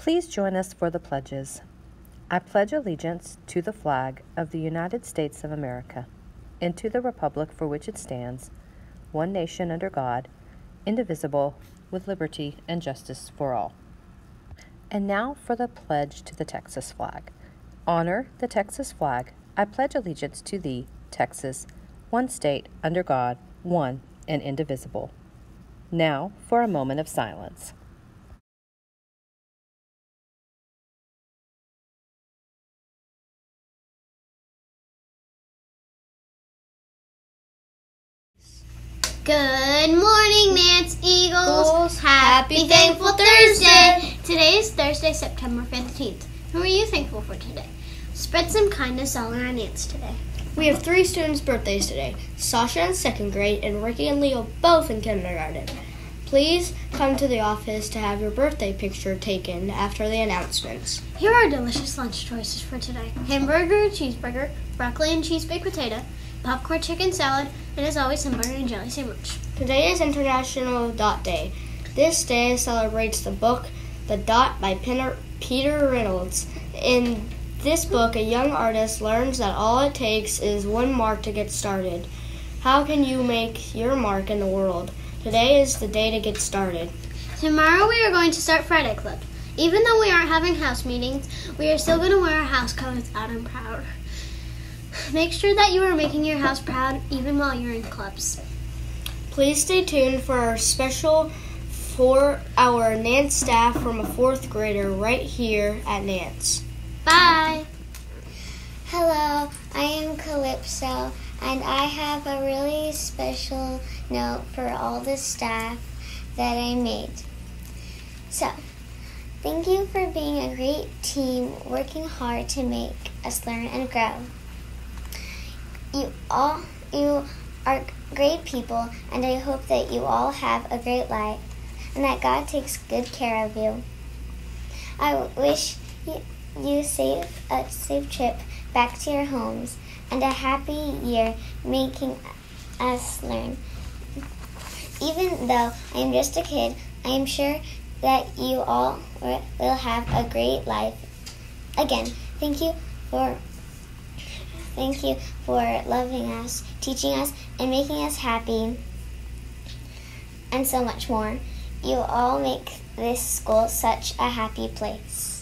Please join us for the pledges. I pledge allegiance to the flag of the United States of America and to the republic for which it stands, one nation under God, indivisible, with liberty and justice for all. And now for the pledge to the Texas flag. Honor the Texas flag. I pledge allegiance to thee, Texas, one state under God, one and indivisible. Now for a moment of silence. Good morning, Nance Eagles. Eagles. Happy Thankful Thursday. Today is Thursday, September 15th. Who are you thankful for today? Spread some kindness all around Nance today. We have three students' birthdays today Sasha in second grade and Ricky and Leo both in kindergarten. Please come to the office to have your birthday picture taken after the announcements. Here are delicious lunch choices for today hamburger, cheeseburger, broccoli and cheese baked potato, popcorn chicken salad, and as always, some butter and jelly sandwich. Today is International Dot Day. This day celebrates the book The Dot by Peter- Peter Reynolds. In this book, a young artist learns that all it takes is one mark to get started. How can you make your mark in the world? Today is the day to get started. Tomorrow we are going to start Friday Club. Even though we aren't having house meetings, we are still going to wear our house colors out and proud. Make sure that you are making your house proud even while you're in clubs. Please stay tuned for our special for our Nance staff from a fourth grader right here at Nance. Bye! Hello, I am Calypso, and I have a really special note for all the staff that I made. So, thank you for being a great team working hard to make us learn and grow. You all you are great people, and I hope that you all have a great life and that God takes good care of you. I wish you, safe a safe trip back to your homes and a happy year making us learn. Even though I am just a kid, I am sure that you all will have a great life. Again, thank you for thank you for loving us, teaching us, and making us happy, and so much more. You all make this school such a happy place.